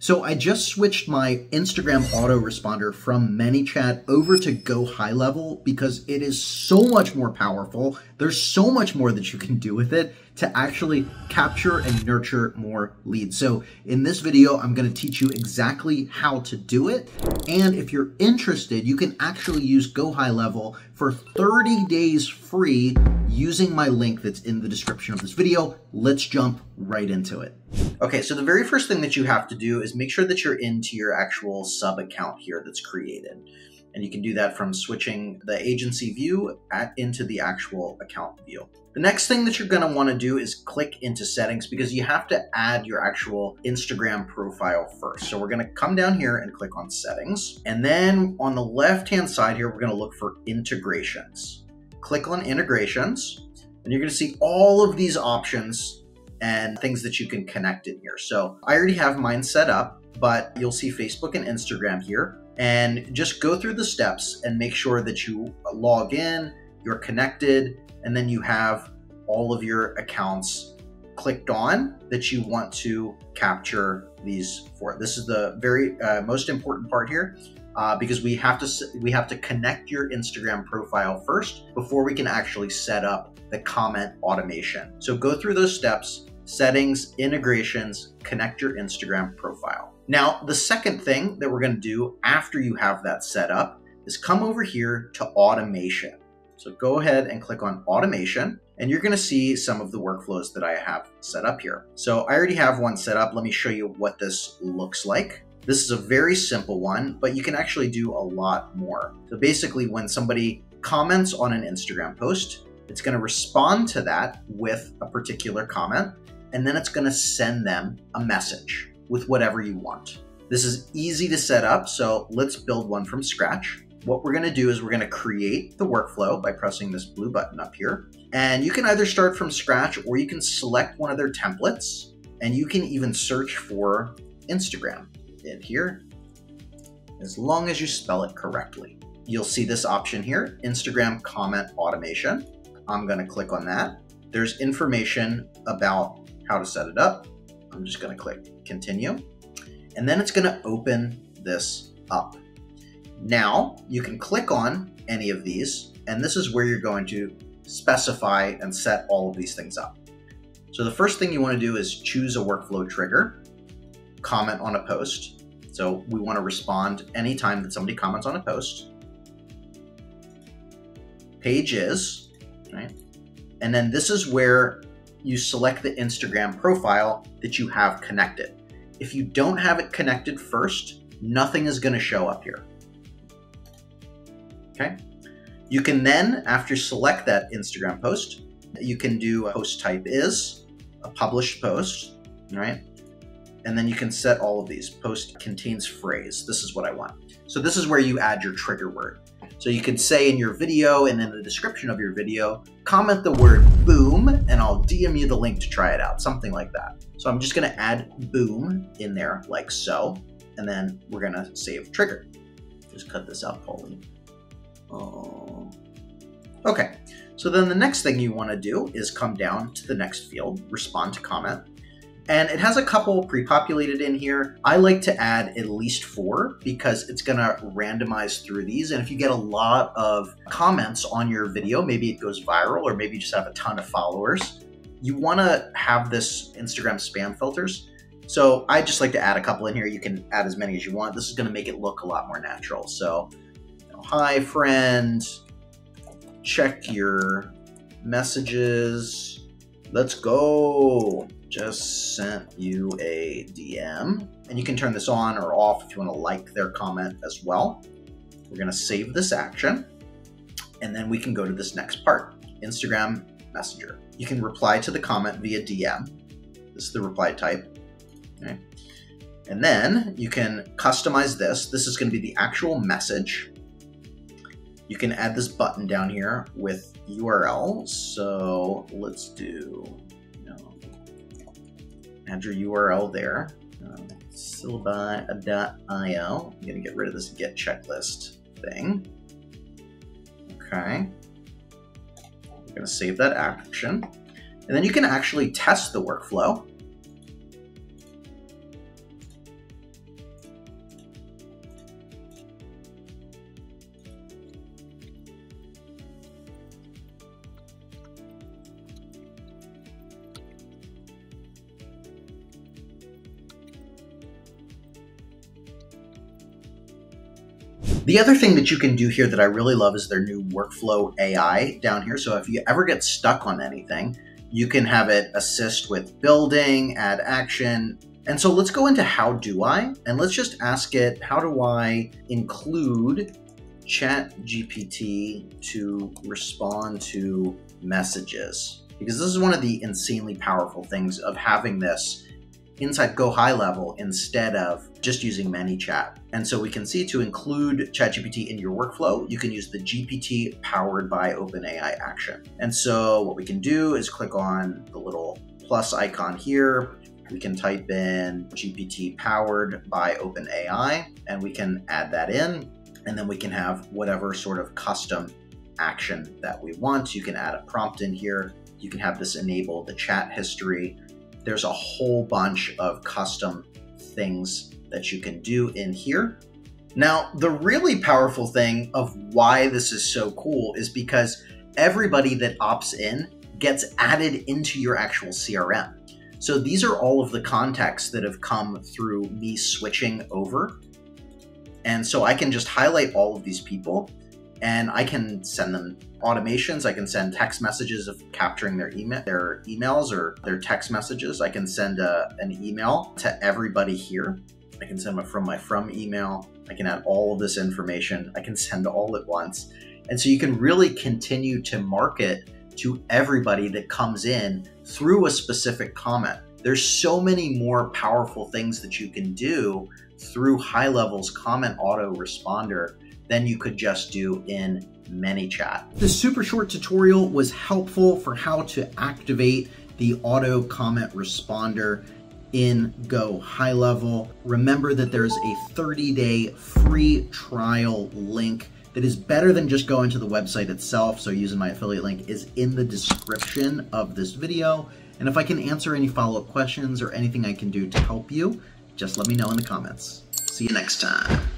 So I just switched my Instagram autoresponder from ManyChat over to Go High Level because it is so much more powerful. There's so much more that you can do with it to actually capture and nurture more leads. So in this video, I'm gonna teach you exactly how to do it. And if you're interested, you can actually use Go High Level for 30 days free using my link that's in the description of this video. Let's jump right into it. Okay, so the very first thing that you have to do is make sure that you're into your actual sub account here that's created. And you can do that from switching the agency view at, into the actual account view. The next thing that you're going to want to do is click into settings because you have to add your actual Instagram profile first. So we're going to come down here and click on settings. And then on the left hand side here, we're going to look for integrations. Click on integrations and you're going to see all of these options and things that you can connect in here. So I already have mine set up, but you'll see Facebook and Instagram here. And just go through the steps and make sure that you log in, you're connected, and then you have all of your accounts clicked on that you want to capture these for. This is the very uh, most important part here. Uh, because we have to we have to connect your Instagram profile first before we can actually set up the comment automation. So go through those steps, settings, integrations, connect your Instagram profile. Now, the second thing that we're gonna do after you have that set up is come over here to automation. So go ahead and click on automation and you're gonna see some of the workflows that I have set up here. So I already have one set up. Let me show you what this looks like. This is a very simple one, but you can actually do a lot more. So basically when somebody comments on an Instagram post, it's going to respond to that with a particular comment, and then it's going to send them a message with whatever you want. This is easy to set up, so let's build one from scratch. What we're going to do is we're going to create the workflow by pressing this blue button up here. And you can either start from scratch or you can select one of their templates and you can even search for Instagram in here as long as you spell it correctly. You'll see this option here, Instagram comment automation. I'm going to click on that. There's information about how to set it up. I'm just going to click continue. And then it's going to open this up. Now you can click on any of these, and this is where you're going to specify and set all of these things up. So the first thing you want to do is choose a workflow trigger, comment on a post. So we want to respond anytime that somebody comments on a post. Pages, right? And then this is where you select the Instagram profile that you have connected. If you don't have it connected first, nothing is going to show up here. Okay. You can then, after select that Instagram post, you can do a post type is, a published post, right? And then you can set all of these. Post contains phrase. This is what I want. So this is where you add your trigger word. So you can say in your video and in the description of your video, comment the word boom and I'll DM you the link to try it out, something like that. So I'm just gonna add boom in there like so, and then we're gonna save trigger. Just cut this out, Paulie. Oh. Okay, so then the next thing you wanna do is come down to the next field, respond to comment, and it has a couple pre-populated in here. I like to add at least four because it's gonna randomize through these. And if you get a lot of comments on your video, maybe it goes viral or maybe you just have a ton of followers, you wanna have this Instagram spam filters. So I just like to add a couple in here. You can add as many as you want. This is gonna make it look a lot more natural. So, you know, hi friend, check your messages. Let's go just sent you a DM. And you can turn this on or off if you want to like their comment as well. We're going to save this action. And then we can go to this next part, Instagram Messenger. You can reply to the comment via DM. This is the reply type. Okay. And then you can customize this. This is going to be the actual message. You can add this button down here with URL. So let's do add your URL there. Um, syllaby.io. I'm going to get rid of this get checklist thing. Okay. We're going to save that action. And then you can actually test the workflow. The other thing that you can do here that I really love is their new workflow AI down here. So if you ever get stuck on anything, you can have it assist with building, add action. And so let's go into how do I, and let's just ask it, how do I include chat GPT to respond to messages? Because this is one of the insanely powerful things of having this inside Go High Level instead of just using ManyChat. And so we can see to include ChatGPT in your workflow, you can use the GPT powered by OpenAI action. And so what we can do is click on the little plus icon here. We can type in GPT powered by OpenAI and we can add that in. And then we can have whatever sort of custom action that we want. You can add a prompt in here. You can have this enable the chat history there's a whole bunch of custom things that you can do in here. Now, the really powerful thing of why this is so cool is because everybody that opts in gets added into your actual CRM. So these are all of the contacts that have come through me switching over. And so I can just highlight all of these people and I can send them automations. I can send text messages of capturing their email, their emails or their text messages. I can send a, an email to everybody here. I can send them from my from email. I can add all of this information. I can send all at once. And so you can really continue to market to everybody that comes in through a specific comment. There's so many more powerful things that you can do through high levels comment auto responder than you could just do in ManyChat. This super short tutorial was helpful for how to activate the auto comment responder in Go High Level. Remember that there's a 30 day free trial link that is better than just going to the website itself. So using my affiliate link is in the description of this video. And if I can answer any follow-up questions or anything I can do to help you, just let me know in the comments. See you next time.